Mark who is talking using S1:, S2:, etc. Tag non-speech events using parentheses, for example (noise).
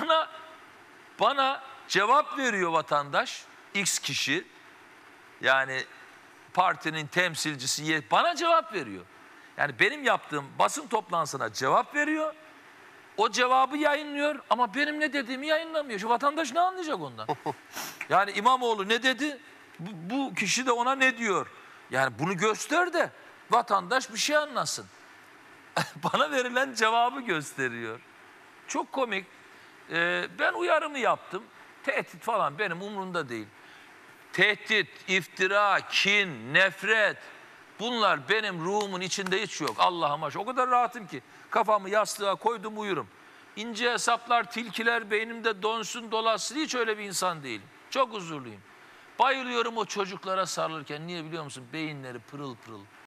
S1: Bana bana cevap veriyor vatandaş X kişi yani partinin temsilcisi bana cevap veriyor. Yani benim yaptığım basın toplantısına cevap veriyor. O cevabı yayınlıyor ama benim ne dediğimi yayınlamıyor. Şu vatandaş ne anlayacak ondan? (laughs) Yani İmamoğlu ne dedi? Bu, bu kişi de ona ne diyor? Yani bunu göster de vatandaş bir şey anlasın. (laughs) Bana verilen cevabı gösteriyor. Çok komik. Ee, ben uyarımı yaptım. Tehdit falan benim umurumda değil. Tehdit, iftira, kin, nefret bunlar benim ruhumun içinde hiç yok. Allah'ıma. O kadar rahatım ki kafamı yastığa koydum uyurum. İnce hesaplar, tilkiler beynimde donsun dolasın hiç öyle bir insan değilim. Çok huzurluyum. Bayılıyorum o çocuklara sarılırken. Niye biliyor musun? Beyinleri pırıl pırıl.